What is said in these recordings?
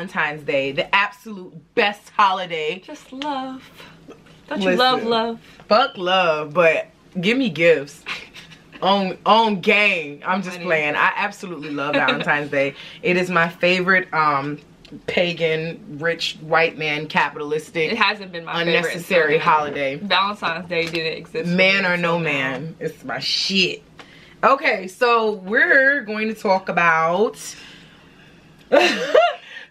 Valentine's Day, the absolute best holiday. Just love. Don't you love love? Fuck love, but give me gifts. on on gang. I'm just playing. I absolutely love Valentine's Day. It is my favorite um pagan, rich, white man, capitalistic, It hasn't been my favorite unnecessary now. holiday. Valentine's Day didn't exist. Man or no man. It's my shit. Okay, so we're going to talk about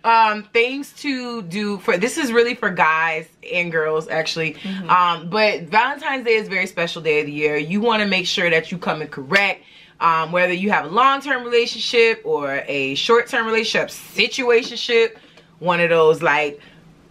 um things to do for this is really for guys and girls actually. Mm-hmm. um but valentine's day is a very special day of the year. You want to make sure that you come in correct. Um whether you have a long-term relationship or a short-term relationship situationship one of those like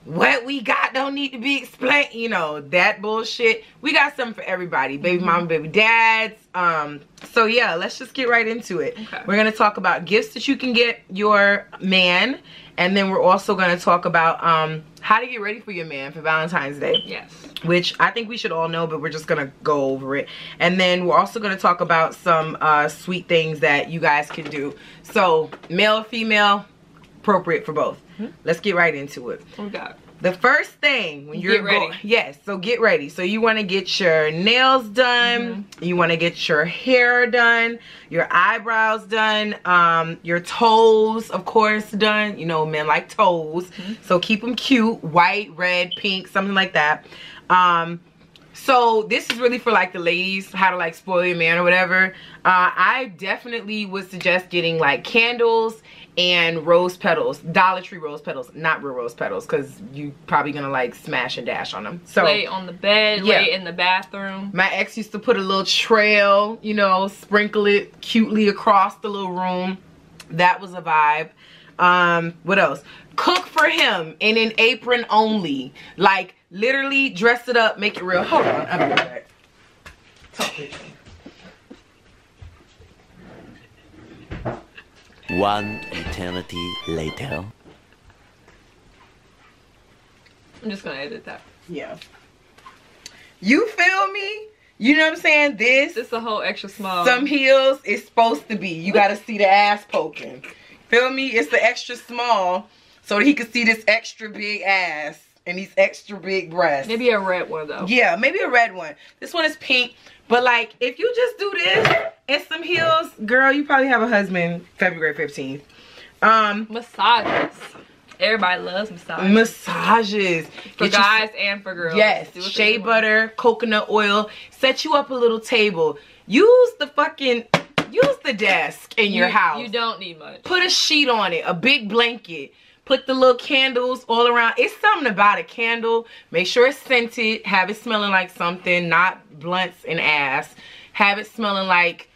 what we got don't need to be explained you know that bullshit. We got something for everybody baby mama baby dads um so yeah let's just get right into it. Okay. we're gonna talk about gifts that you can get your man and then we're also gonna talk about um how to get ready for your man for valentine's day Yes. which I think we should all know, but we're just gonna go over it. And then we're also gonna talk about some uh, sweet things that you guys can do. So, male, female, appropriate for both. Let's get right into it. We got? The first thing when you're ready. going, yes, so get ready. So you want to get your nails done, Mm-hmm. you want to get your hair done, your eyebrows done, um, your toes, of course, done. You know, men like toes, Mm-hmm. so keep them cute, white, red, pink, something like that. Um, so this is really for like the ladies, how to like spoil your man or whatever. Uh, I definitely would suggest getting like candles and rose petals, Dollar Tree rose petals, not real rose petals, because you probably gonna like smash and dash on them. So lay on the bed, Yeah. lay in the bathroom. my ex used to put a little trail, you know, sprinkle it cutely across the little room. That was a vibe. Um, what else? Cook for him in an apron only. Like literally dress it up, make it real. Hold on, I'll be right back. Talk with me. One eternity later. I'm just gonna edit that. Yeah. You feel me? You know what I'm saying? This This is a whole extra small. some heels is supposed to be. You gotta see the ass poking. Feel me? It's the extra small so that he can see this extra big ass and these extra big breasts. Maybe a red one though. Yeah, maybe a red one. This one is pink. But like, if you just do this and some heels, girl, you probably have a husband February 15th. Um, Massages. Everybody loves massages. massages. for Get you- guys and for girls. Yes, Do what they shea butter, coconut oil. Set you up a little table. Use the fucking, use the desk in your You- house. You don't need much. Put a sheet on it, a big blanket. Put the little candles all around. It's something about a candle. Make sure it's scented. Have it smelling like something, not blunts and ass. Have it smelling like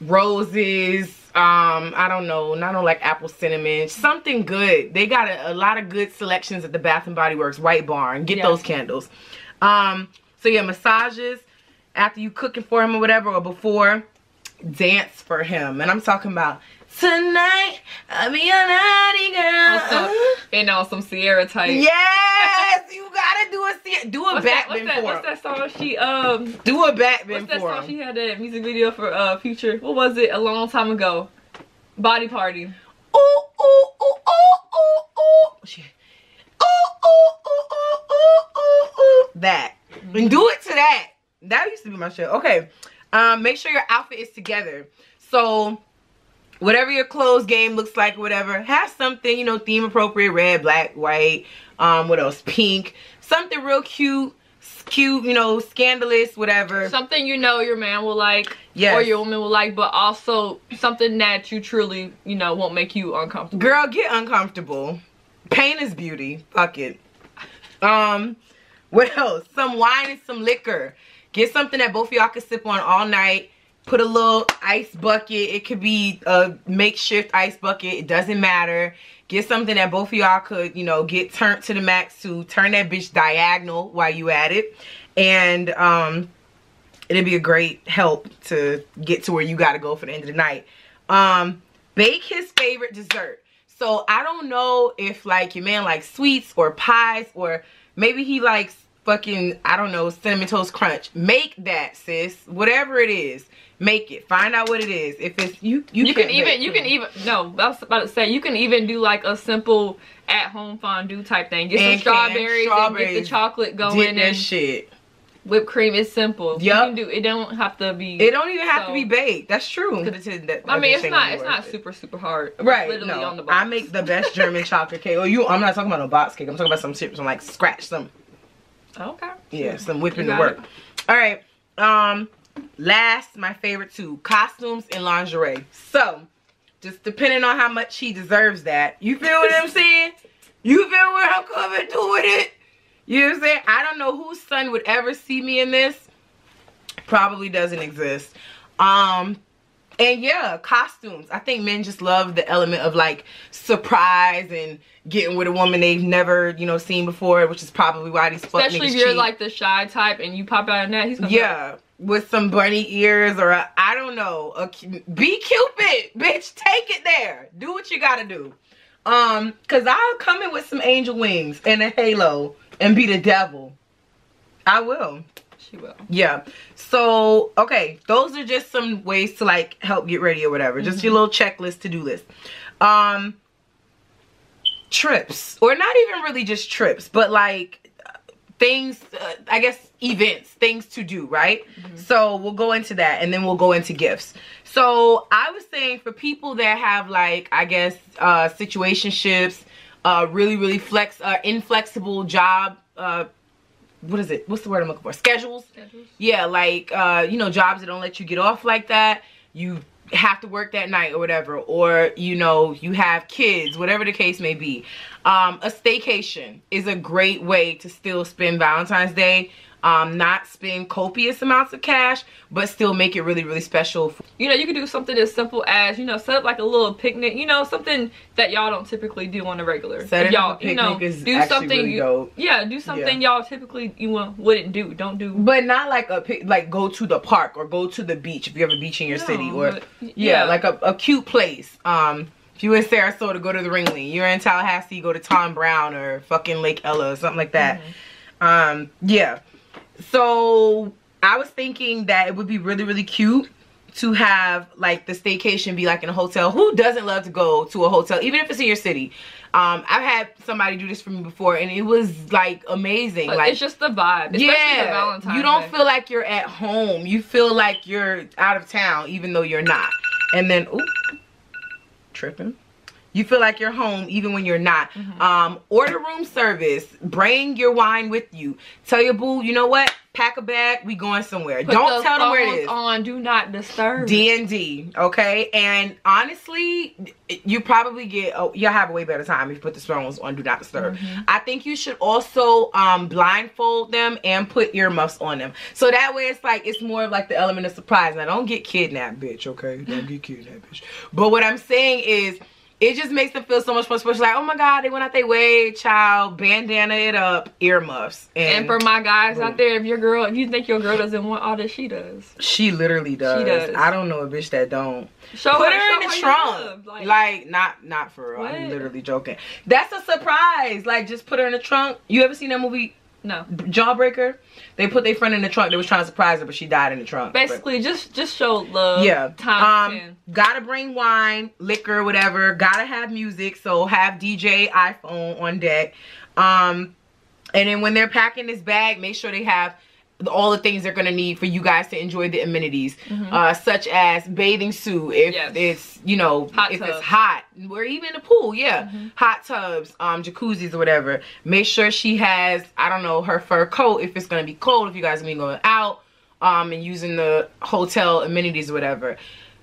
roses. Um, I don't know, not on like apple cinnamon. Something good. They got a, a lot of good selections at the Bath and Body Works White Barn. Get Yeah. those candles. Um, so yeah, massages after you cooking for him or whatever, or before dance for him. And I'm talking about tonight, I'll be a naughty girl. Also, and on some Ciara type. yes, you gotta do a se- do a What's that, back what's, that, for what's that song she um Do a back what's that song him. she had that music video for uh Future? What was it a long time ago? Body Party. Ooh, ooh, ooh, ooh, ooh, ooh. Shit. Ooh, ooh, ooh, ooh, ooh, ooh, ooh. That. And do it to that. That used to be my shit. Okay. Um, make sure your outfit is together. So whatever your clothes game looks like, whatever, have something, you know, theme appropriate, red, black, white, um, what else? Pink. Something real cute, cute, you know, scandalous, whatever. Something you know your man will like Yes. or your woman will like, but also something that you truly, you know, won't make you uncomfortable. Girl, get uncomfortable. Pain is beauty. Fuck it. Um, what else? Some wine and some liquor. Get something that both of y'all can sip on all night. Put a little ice bucket. It could be a makeshift ice bucket. It doesn't matter. Get something that both of y'all could, you know, get turned to the max to turn that bitch diagonal while you at it. And um it'd be a great help to get to where you gotta go for the end of the night. Um, bake his favorite dessert. So I don't know if like your man likes sweets or pies or maybe he likes fucking I don't know cinnamon toast crunch. Make that, sis. Whatever it is, make it. Find out what it is. If it's you, you, You can even you can even no. I was about to say you can even do like a simple at home fondue type thing. Get And some can strawberries, and get the chocolate going and shit. whipped cream. It's simple. You can do it. Don't have to be. It don't even have to be baked. That's true. That- I mean, it's not it's not it. super super hard. It's Right, literally no. on the box. I make the best German chocolate cake. Oh, you? I'm not talking about no box cake. I'm talking about some shit, some like scratch, some Okay. yeah, some whipping to work. it. All right. Um, last, my favorite two: costumes and lingerie. So, just depending on how much he deserves that. You feel what I'm saying? You feel where I'm coming to with it? You know what I'm saying? I don't know whose son would ever see me in this. Probably doesn't exist. Um, and yeah, costumes. I think men just love the element of like surprise and getting with a woman they've never, you know, seen before, which is probably why these Especially if you're cheat. like the shy type and you pop out in that, he's gonna be like, Yeah, with some bunny ears or I I don't know. A, be Cupid, bitch. Take it there. Do what you gotta do. Um, cause I'll come in with some angel wings and a halo and be the devil. I will. She will. Yeah. So okay, those are just some ways to like help get ready or whatever. Just your little checklist to do list. Um, trips or not even really just trips, but like things. Uh, I guess events, things to do. Right. So we'll go into that, and then we'll go into gifts. So I was saying for people that have like I guess uh, situationships, uh, really really flex, uh, inflexible job. Uh, what is it? What's the word I'm looking for? Schedules Schedules. yeah like uh you know jobs that don't let you get off like that you have to work that night or whatever or you know you have kids whatever the case may be um a staycation is a great way to still spend valentine's day um not spend copious amounts of cash but still make it really really special You know, you can do something as simple as, you know, set up like a little picnic, you know, something that y'all don't typically do on the regular. Setting y'all, picnic is do actually something really you, dope. Yeah, do something y'all typically you know, wouldn't do. Don't do but not like a like go to the park or go to the beach if you have a beach in your No, city or but- yeah, yeah. like a, a cute place um if you in sarasota go to the ringling you're in tallahassee go to tom brown or fucking lake ella or something like that Mm-hmm. um yeah so i was thinking that it would be really really cute to have like the staycation be like in a hotel who doesn't love to go to a hotel even if it's in your city um i've had somebody do this for me before and it was like amazing like it's just the vibe. Especially yeah, Valentine's you don't Day. feel like you're at home. You feel like you're out of town, even though you're not. And then, oop, tripping. You feel like you're home even when you're not. Mm-hmm. Um, order room service. Bring your wine with you. Tell your boo, you know what? Pack a bag. We going somewhere. Put don't tell them where it is. On do not disturb. D and D, okay. And honestly, you probably get oh, you'll have a way better time if you put the phones on Do Not Disturb. Mm-hmm. I think you should also um blindfold them and put earmuffs on them, so that way it's like it's more of like the element of surprise. Now, don't get kidnapped, bitch. Okay, don't get kidnapped, bitch. But what I'm saying is. It just makes them feel so much more special. Like, oh my God, they went out their way, child. Bandana it up, earmuffs. and for my guys Boom. out there, if your girl, if you think your girl doesn't want all this, she does. she literally does. does. I don't know a bitch that don't. Show Put her, her in show the you trunk. Like, Like, not not for real. I'm literally joking. That's a surprise. Like just put her in the trunk. You ever seen that movie no. Jawbreaker? They put their friend in the trunk. They was trying to surprise her, but she died in the trunk. But- Basically, just just show love. yeah. Time Um, gotta bring wine, liquor, whatever. Gotta have music. So have DJ iPhone on deck. Um, and then when they're packing this bag, make sure they have all the things they're gonna need for you guys to enjoy the amenities, uh, such as bathing suit if Mm-hmm. Yes. it's you know Hot if tubs. it's hot, or even a pool, yeah, Mm-hmm. hot tubs, um, jacuzzis or whatever. Make sure she has I don't know her fur coat if it's gonna be cold if you guys are gonna be going out, um, and using the hotel amenities or whatever.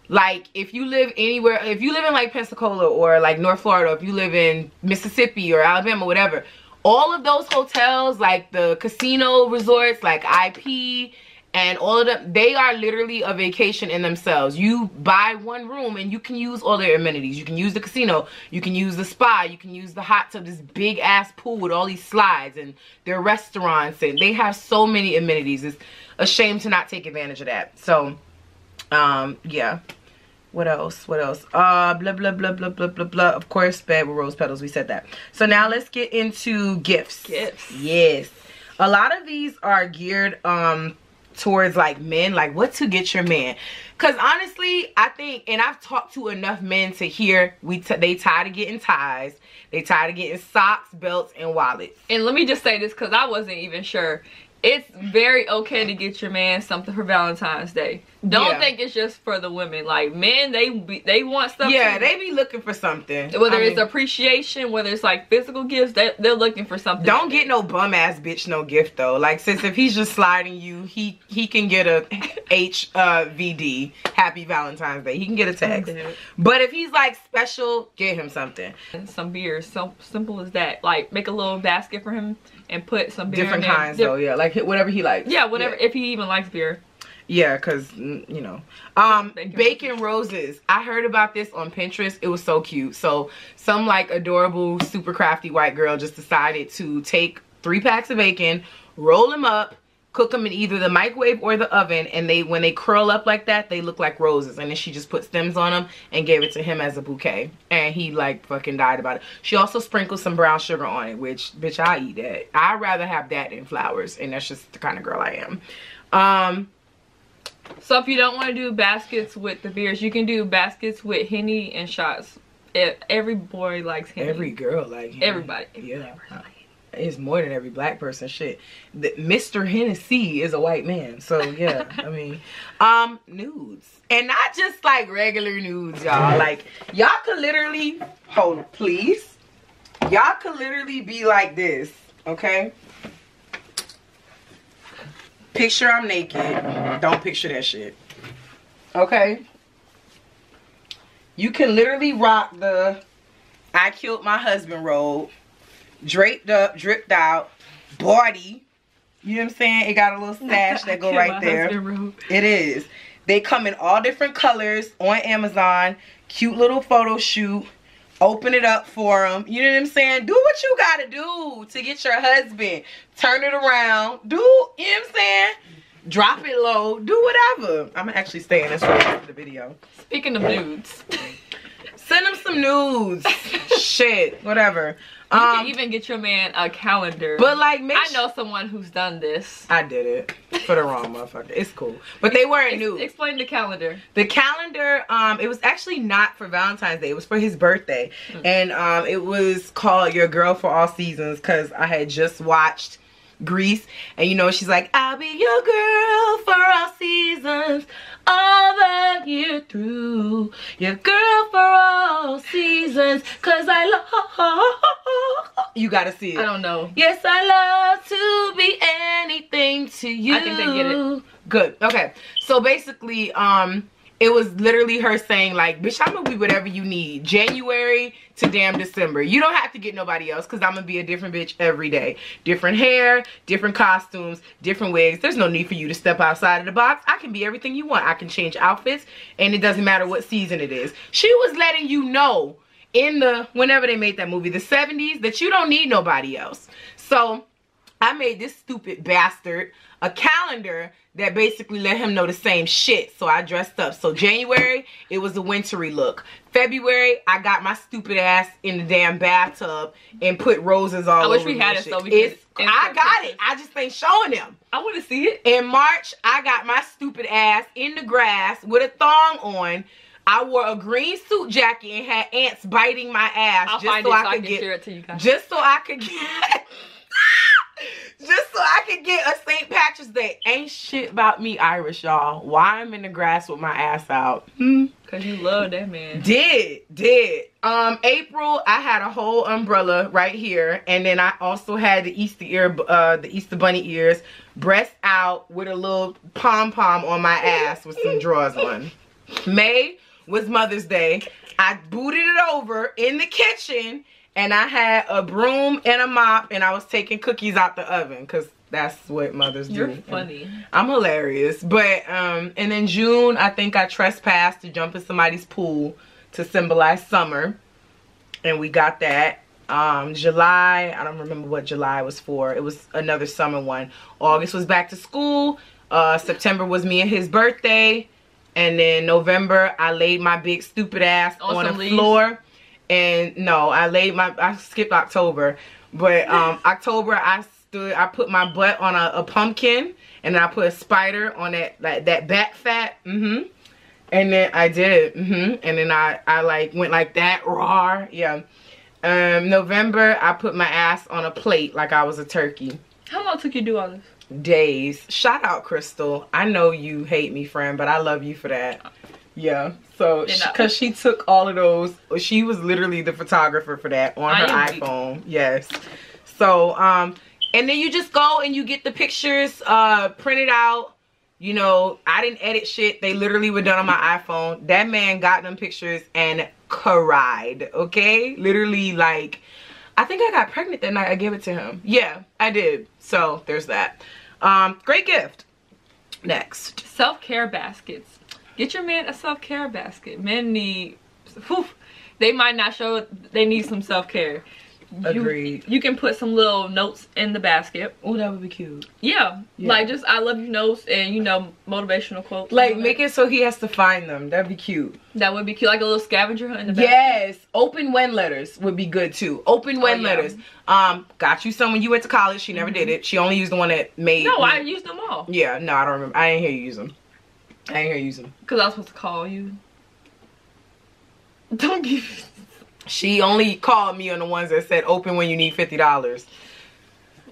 Like if you live anywhere, if you live in like Pensacola or like North Florida, or if you live in Mississippi or Alabama, whatever, all of those hotels, like the casino resorts, like IP and all of them, they are literally a vacation in themselves. You buy one room and you can use all their amenities. You can use the casino, you can use the spa, you can use the hot tub, this big ass pool with all these slides and their restaurants and they have so many amenities. It's a shame to not take advantage of that. So, um, yeah. What else? What else? Uh, blah, blah, blah, blah, blah, blah, blah. Of course, bed with rose petals. We said that. So now let's get into gifts. Gifts. Yes. a lot of these are geared um towards like men like what to get your man because honestly i think and i've talked to enough men to hear we t they tired of getting ties they tired of getting socks belts and wallets And let me just say this because I wasn't even sure. It's very okay to get your man something for Valentine's Day. Don't Yeah. think it's just for the women. Like men, they be, they want stuff. yeah they be looking for something whether I it's mean, appreciation, whether it's like physical gifts, they they're looking for something. don't get no bum ass bitch no gift though like since if he's just sliding you he he can get a h uh vd happy valentine's day he can get a text but if he's like special get him something some beers. So simple as that. Like make a little basket for him and put some beer different in kinds Dif- though yeah like whatever he likes Yeah, whatever. If he even likes beer. Yeah, cause mm, you know, um, Bacon bacon, roses. I heard about this on Pinterest. It was so cute. So some like adorable, super crafty white girl just decided to take three packs of bacon, roll them up, cook them in either the microwave or the oven, and they when they curl up like that, they look like roses. And then she just put stems on them and gave it to him as a bouquet. And he like fucking died about it. She also sprinkled some brown sugar on it, which bitch I eat that. I'd rather have that than flowers, and that's just the kind of girl I am. Um. So if you don't want to do baskets with the beers, you can do baskets with henny and shots. Every boy likes henny. Every girl like him. Everybody. Yeah. It's more than every black person. Shit. The, Mr. Hennessy is a white man. So yeah, I mean, um, nudes. And not just like regular nudes, y'all. Like y'all could literally hold please. Y'all could literally be like this, okay? Picture I'm naked. Uh-huh. Don't picture that shit. Okay? You can literally rock the I killed my husband robe, draped up, dripped out, body. You know what I'm saying? It got a little stash that go right there. It is. They come in all different colors on Amazon. Cute little photo shoot. Open it up for them. You know what I'm saying? Do what you gotta do to get your husband. Turn it around. Do, you know what I'm saying? Drop it low. Do whatever. I'm gonna actually stay in this room for the video. Speaking of nudes, Send them some nudes. Shit, whatever. You can Um, even get your man a calendar. but like, make I know someone who's done this. I did it for the wrong motherfucker. It's cool, but they weren't Ex- nudes. Explain the calendar. The calendar, um, it was actually not for Valentine's Day. It was for his birthday, and um, it was called "Your Girl for All Seasons" because I had just watched Grease, and you know she's like, "I'll be your girl for all seasons, all the year through, your girl for all seasons, cause I love." You gotta see it. I don't know. Yes, I love to be anything to you. I think they get it. Good. Okay. So basically, um, it was literally her saying like, "Bitch, I'm gonna be whatever you need, January to damn December. You don't have to get nobody else, cause I'm gonna be a different bitch every day. Different hair, different costumes, different wigs. There's no need for you to step outside of the box. I can be everything you want. I can change outfits, and it doesn't matter what season it is. She was letting you know." in the whenever they made that movie the 70s that you don't need nobody else so i made this stupid bastard a calendar that basically let him know the same shit so i dressed up so january it was a wintry look february i got my stupid ass in the damn bathtub and put roses all over. I wish over we had it so we could It's- i got it i just ain't showing them I want to see it. in March, I got my stupid ass in the grass with a thong on. I wore a green suit jacket and had ants biting my ass I'll just so it so I I could get it to you guys. just so I could get just so I could get a St. Patrick's Day. Ain't shit about me, Irish y'all. Why I'm in the grass with my ass out. Hmm. Cause you love that man. Did, did. Um, April, I had a whole umbrella right here, and then I also had the Easter ear, uh, the Easter bunny ears, breast out with a little pom pom on my ass with some drawers on. May was Mother's Day. I booted it over in the kitchen, and I had a broom and a mop, and I was taking cookies out the oven because that's what mothers do. You're And- funny. I'm hilarious. But um and in June I think I trespassed to jump in somebody's pool to symbolize summer. And we got that. Um July, I don't remember what July was for. It was another summer one. August was back to school. Uh September was me and his birthday. And then November I laid my big stupid ass On on, the leaves? floor. And no, I laid my I skipped October. But um October I stood, I put my butt on a, a pumpkin, and then I put a spider on that like that back fat. Mm-hmm. And then I did. Mm-hmm. And then I I like went like that raw. Yeah. Um, November, I put my ass on a plate like I was a turkey. How long took you to do all this? Days. Shout out Crystal. I know you hate me, friend, but I love you for that. Yeah. So, because she took all of those, she was literally the photographer for that on her I weak. iPhone. Yes. So, um, and then you just go and you get the pictures uh printed out. You know, I didn't edit shit. They literally were done on my iPhone. That man got them pictures and cried. Okay, literally like. I think I got pregnant that night. I gave it to him. Yeah, I did. So there's that. Um, great gift. Next. Self-care baskets. Get your man a self-care basket. Men need, whew, they might not show they need some self-care. You- Agreed. You, can put some little notes in the basket. Oh, that would be cute. Yeah, Yeah. like just I love you notes and you know motivational quotes. Like make it so he has to find them. That'd be cute. that would be cute, like a little scavenger hunt in the basket. Yes, open when letters would be good too. Open when Oh, yeah. letters. Um, got you some when you went to college. She never did it. She only used the one that made. No, I used them all Yeah, no, I don't remember. I didn't hear you use them. I didn't hear you use them. because I was supposed to call you. Don't give. She only called me on the ones that said open when you need fifty dollars.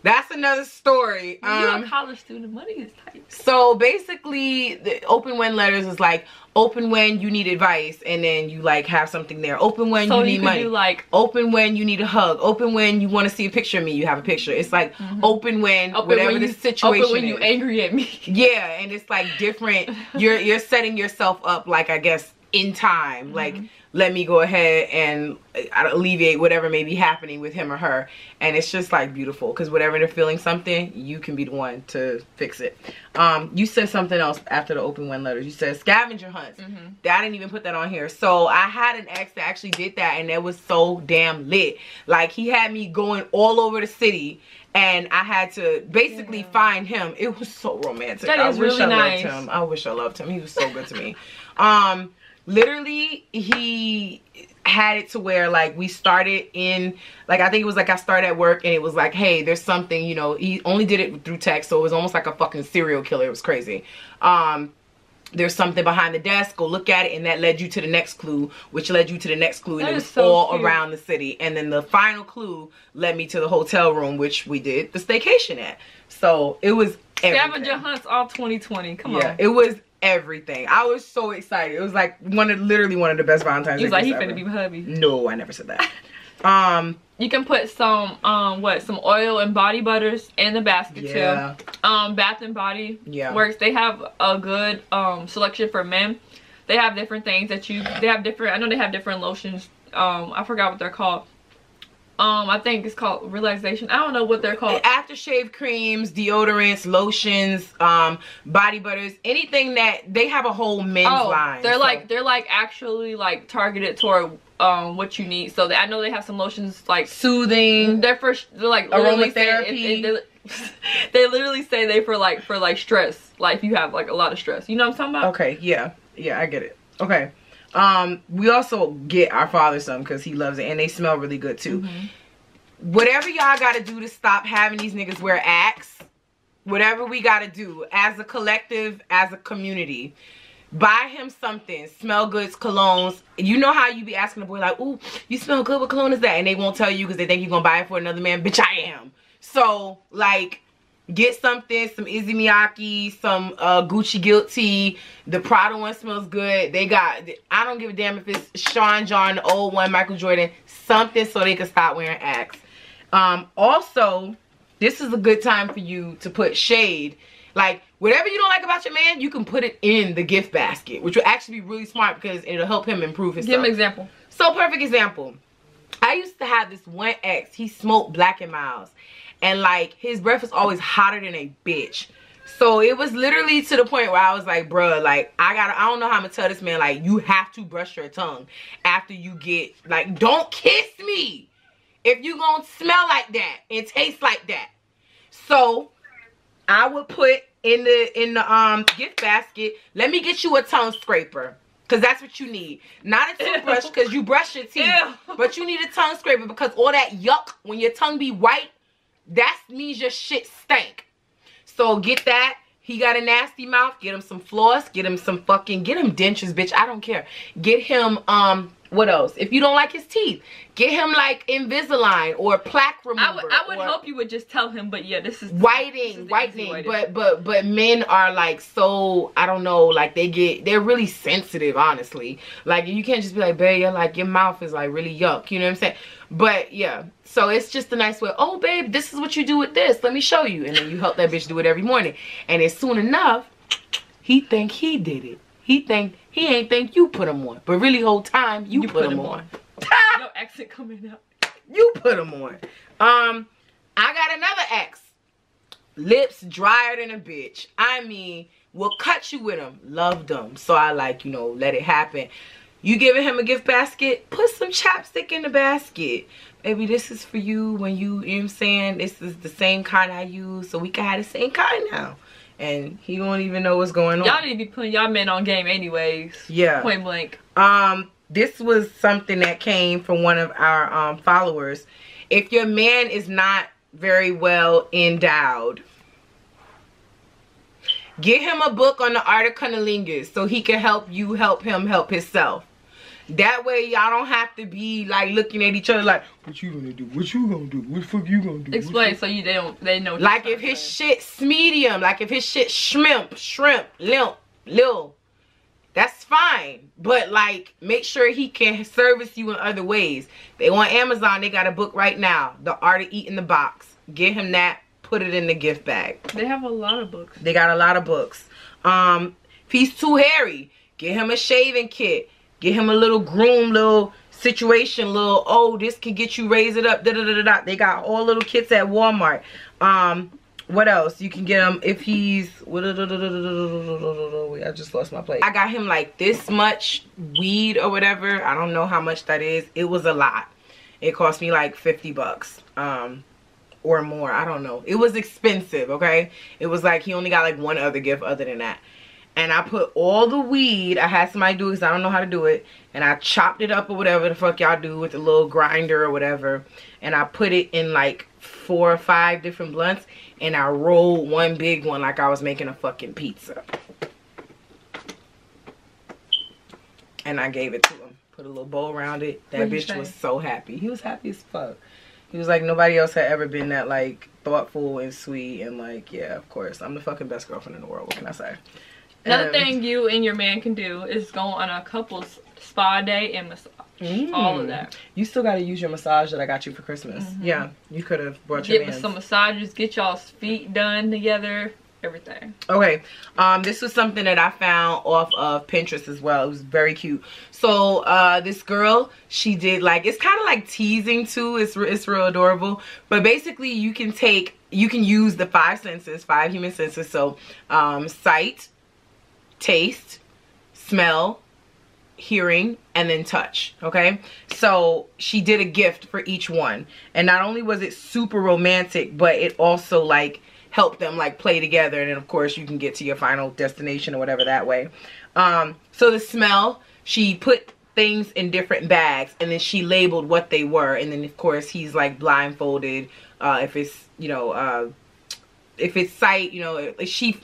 That's another story. You're Um, a college student. Money is tight. So basically, the open when letters is like open when you need advice, and then you like have something there. Open when So you you, need could money. like open when you need a hug. Open when you want to see a picture of me. You have a picture. It's like open when open whatever when the you situation open when you angry at me. Yeah, and it's like different. you're you're setting yourself up like I guess in time. Mm-hmm. Like let me go ahead and uh, alleviate whatever may be happening with him or her, and it's just like beautiful because whatever they're feeling something, you can be the one to fix it. Um, you said something else after the open one letters. You said scavenger hunts. Mm-hmm. I didn't even put that on here. So I had an ex that actually did that, and it was so damn lit. Like he had me going all over the city. And I had to basically Yeah. find him. It was so romantic. That I wish really I nice. loved him. I wish I loved him. He was so good to me. Um, literally, he had it to where like we started in like I think it was like I started at work and it was like, hey, there's something, you know, he only did it through text, so it was almost like a fucking serial killer. It was crazy. Um there's something behind the desk, go look at it, and that led you to the next clue, which led you to the next clue, and That it was so all cute. around the city. And then the final clue led me to the hotel room, which we did the staycation at. So it was everything. Scavenger hunts all 2020. Come Yeah, on. it was everything. I was so excited. It was like one of literally one of the best Valentine's He was like, he gifts finna ever. be my hubby. No, I never said that. um, You can put some um what some oil and body butters in the basket yeah, too. Um Bath and Body Yeah. works. They have a good um selection for men. They have different things that you they have different I know they have different lotions. Um I forgot what they're called. Um I think it's called relaxation. I don't know what they're called. aftershave creams, deodorants, lotions, um, body butters, anything that they have a whole men's Oh, line. they're so- like they're like actually like targeted toward um what you need. So they, I know they have some lotions like soothing. they're for they're like Aromatherapy. it- it- they literally say they for like for like stress like if you have like a lot of stress you know what i'm talking about Okay, yeah, yeah, I get it. Okay, um, we also get our father some because he loves it, and they smell really good too. Mm-hmm. Whatever y'all got to do to stop having these niggas wear Axe, whatever we got to do as a collective, as a community. Buy him something. Smell goods, colognes. You know how you be asking the boy like, "Ooh, you smell good. What cologne is that?" And they won't tell you because they think you're gonna buy it for another man. Bitch, I am. So like, get something. Some Issey Miyake, some uh, Gucci Guilty. The Prada one smells good. They got. I don't give a damn if it's Sean John, the old one, Michael Jordan. Something so they can stop wearing Axe. Um, also, this is a good time for you to put shade. Like, whatever you don't like about your man, you can put it in the gift basket, which will actually be really smart because it'll help him improve his give them an example so perfect example. I used to have this one ex. He smoked Black and Milds, and like his breath was always hotter than a bitch. So it was literally to the point where I was like, bruh, like I gotta, I don't know how I'm gonna tell this man, like you have to brush your tongue after you get, like, don't kiss me if you gonna smell like that and taste like that. So I would put in the in the um gift basket. Let me get you a tongue scraper. Cause that's what you need. Not a toothbrush because you brush your teeth. Ew. But you need a tongue scraper because all that yuck when your tongue be white, that means your shit stank. So get that. He got a nasty mouth. Get him some floss. Get him some fucking, get him dentures, bitch. I don't care. Get him, um, what else? If you don't like his teeth, get him like Invisalign or plaque remover. I would, I would hope you would just tell him, but yeah, this is whitening, whitening. But but but men are like so I don't know, like they get they're really sensitive, honestly. Like you can't just be like, babe, you're like your mouth is like really yuck. You know what I'm saying? But yeah, so it's just a nice way. Oh, babe, this is what you do with this. Let me show you, and then you help that bitch do it every morning. And as soon enough, he think he did it. He think he ain't think you put him on, but really whole time you, put, him on. Your accent coming out. You put him on. Um, I got another ex. Lips drier than a bitch. I mean, will cut you with them. Love them. So I like, you know, let it happen. You giving him a gift basket? Put some chapstick in the basket. Baby, this is for you when you, you know what I'm saying? This is the same kind I use, so we can have the same kind now. And he won't even know what's going on. Y'all need to be putting y'all men on game anyways. Yeah. Point blank. Um, this was something that came from one of our um, followers. If your man is not very well endowed, get him a book on the art of cunnilingus so he can help you help him help himself. That way y'all don't have to be like looking at each other like, what you gonna do? What you gonna do? What the fuck you gonna do? Explain so you they don't they know. like if his shit's medium, like if his shit shrimp, shrimp, limp, lil, that's fine. But like make sure he can service you in other ways. They on Amazon, they got a book right now, The Art of Eating the Box. Get him that, put it in the gift bag. They have a lot of books. They got a lot of books. Um, if he's too hairy, get him a shaving kit. Get him a little groom, little situation, little, oh, this can get you raise it up, da da da da. They got all little kits at Walmart. Um, what else? You can get him if he's, I just lost my place. I got him like this much weed or whatever. I don't know how much that is. It was a lot. It cost me like 50 bucks. Um, or more. I don't know. It was expensive, okay? It was like he only got like one other gift other than that. And I put all the weed, I had somebody do it because I don't know how to do it. And I chopped it up or whatever the fuck y'all do with a little grinder or whatever. And I put it in like four or five different blunts. And I rolled one big one like I was making a fucking pizza. And I gave it to him. Put a little bow around it. That bitch say? was so happy. He was happy as fuck. He was like, nobody else had ever been that like thoughtful and sweet and like, yeah, of course, I'm the fucking best girlfriend in the world. What can I say? Another Um, thing you and your man can do is go on a couple's spa day and massage. All of Mm. that. You still got to use your massage that I got you for Christmas. Yeah, you could have brought your Get some massages. Get y'all's feet done together. Everything. Okay, um, this was something that I found off of Pinterest as well. It was very cute. So uh, this girl, she did like it's kind of like teasing too. It's it's real adorable. But basically, you can take you can use the five senses, five human senses. So um, sight, taste, smell, hearing and then touch okay? So she did a gift for each one. And not only was it super romantic but it also like helped them like play together. And then of course you can get to your final destination or whatever that way. Um so the smell she put things in different bags and then she labeled what they were. And then of course he's like blindfolded uh if it's you know uh if it's sight, you know, she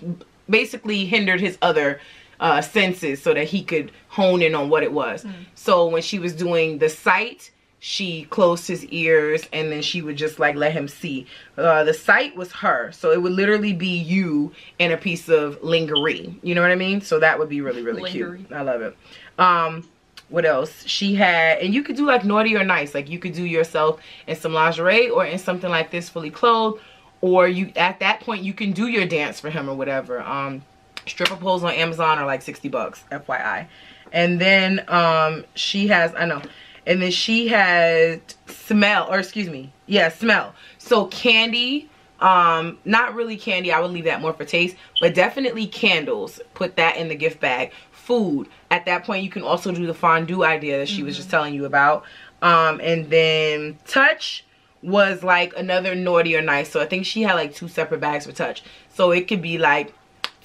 basically hindered his other uh, senses so that he could hone in on what it was. So when she was doing the sight, she closed his ears and then she would just like let him see. Uh, the sight was her, so it would literally be you in a piece of lingerie. You know what I mean? So that would be really really Lingerie. cute. I love it. Um, what else? She had, and you could do like naughty or nice. Like you could do yourself in some lingerie or in something like this, fully clothed. Or you at that point you can do your dance for him or whatever. Um, stripper poles on Amazon are like 60 bucks, FYI. And then um, she has, I know, and then she had smell, or excuse me, yeah, smell. So candy, um, not really candy. I would leave that more for taste, but definitely candles. Put that in the gift bag. Food. At that point, you can also do the fondue idea that she was just telling you about. Um, and then touch was like another naughty or nice. So I think she had like two separate bags for touch. So it could be like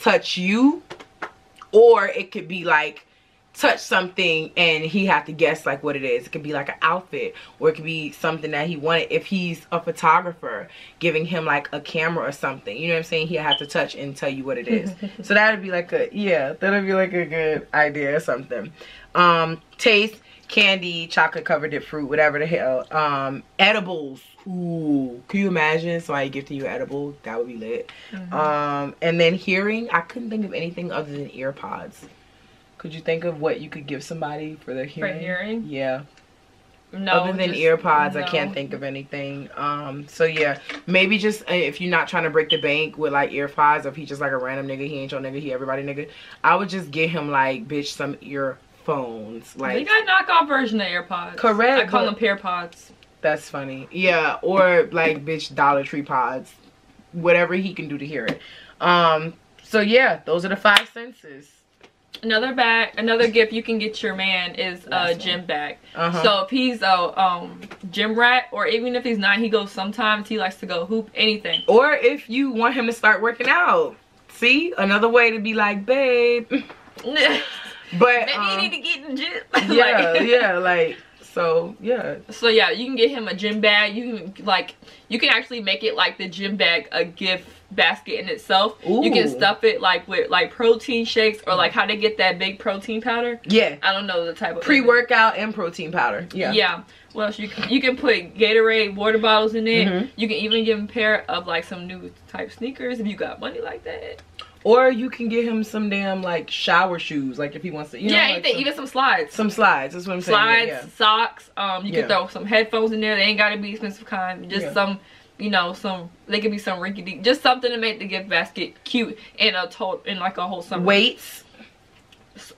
touch you, or it could be like touch something and he have to guess like what it is. It could be like an outfit or it could be something that he wanted. If he's a photographer giving him like a camera or something, you know what I'm saying? He have to touch and tell you what it is. so that would be like a, yeah, that would be like a good idea or something. Um, taste, candy, chocolate covered dip fruit, whatever the hell. Um, edibles. Ooh, can you imagine somebody gifting you edible? That would be lit. Mm-hmm. Um, and then hearing, I couldn't think of anything other than ear pods. Could you think of what you could give somebody for their hearing? For hearing? Yeah. No, Other than just- ear pods, I can't think of anything. Um, so yeah, maybe just uh, if you're not trying to break the bank with like ear pods, or if he just like a random nigga, he ain't your nigga, he everybody nigga. I would just get him like bitch some earphones, They like got a knockoff version of AirPods. Correct, I call them pear pods. That's funny. Yeah, or like bitch Dollar Tree pods. Whatever he can do to hear it. Um so yeah, those are the five senses. Another bag, another gift you can get your man is a gym bag. Uh-huh. So if he's a um gym rat, or even if he's not, he goes sometimes. He likes to go hoop anything. or if you want him to start working out. See? Another way to be like, babe. Maybe But you um, need to get in gym. Yeah, Like- yeah, like so yeah. So yeah, you can get him a gym bag. You can like you can actually make it like the gym bag a gift basket in itself. You can stuff it like with like protein shakes or like how they get that big protein powder. Yeah. I don't know the type of Pre-workout and protein powder. Yeah. Yeah. Well, you can you can put Gatorade water bottles in it. Mhm. You can even give him a pair of like some new type sneakers if you got money like that. Or you can get him some damn like shower shoes, like if he wants to. You know, yeah, like some, even some slides. some slides. That's what I'm saying. slides, Yeah, socks. Um, you Yeah. can throw some headphones in there. They ain't gotta be expensive kind. Just Yeah. some, you know, some. They could be some rinky dink. Just something to make the gift basket cute in a total in like a whole summer. Weights.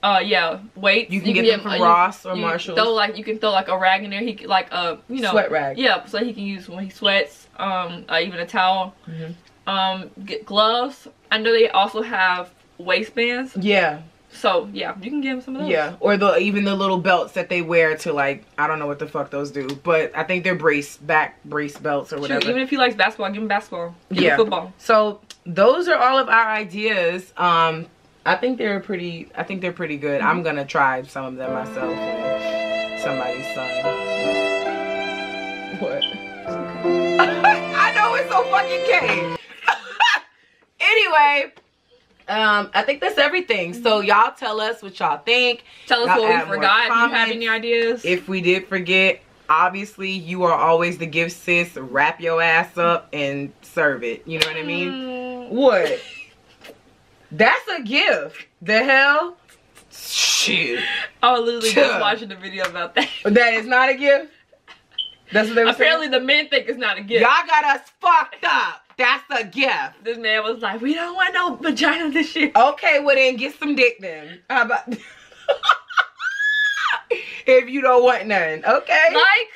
Uh, yeah, weights. You can get them from uh, you- Ross or you Marshalls. Throw like you can throw like a rag in there. He could, like uh you know Sweat rag. Yeah, so he can use when he sweats. Um, uh, even a towel. Mhm. Um, get gloves. I know they also have waistbands. Yeah, So yeah, you can give him some of those. yeah. Or the even the little belts that they wear to like I don't know what the fuck those do, but I think they're brace back brace belts or whatever. even if he likes basketball, give him basketball. Give Yeah. him football. So those are all of our ideas. Um, I think they're pretty. I think they're pretty good. I'm gonna try some of them myself. Somebody's son. What? I know it's so fucking gay. Anyway, um, I think that's everything. So y'all tell us what y'all think. Tell us what we forgot. If you have any ideas? If we did forget, obviously you are always the gift sis. Wrap your ass up and serve it. You know what I mean? Mm, What? That's a gift. The hell? Shit. I was literally just watching the video about that. That is not a gift? That's what they were saying. Apparently, saying? the men think it's not a gift. Y'all got us fucked up. That's a gift. This man was like, "We don't want no vagina this year." Okay, well then get some dick then. How about if you don't want none? Okay. Like,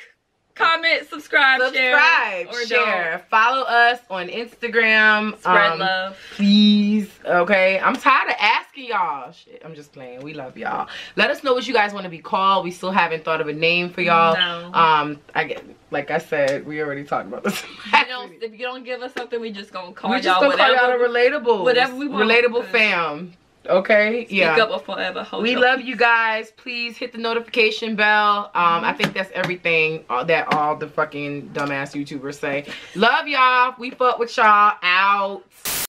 comment, subscribe, Subscribe, share, or share, follow us on Instagram. Spread um, love. please. Okay, I'm tired of asking y'all. Shit, I'm just playing. We love y'all. Let us know what you guys want to be called. We still haven't thought of a name for y'all. No. Um, I get like I said, we already talked about this. If you don't, if you don't give us something, we just gonna call y'all. we just y'all gonna call y'all relatable, whatever we want, relatable fam. Okay, Speak yeah. up or forever hold We love you guys. Please hit the notification bell. Um, I think that's everything uh, that all the fucking dumbass YouTubers say. Love y'all. We fuck with y'all. Out.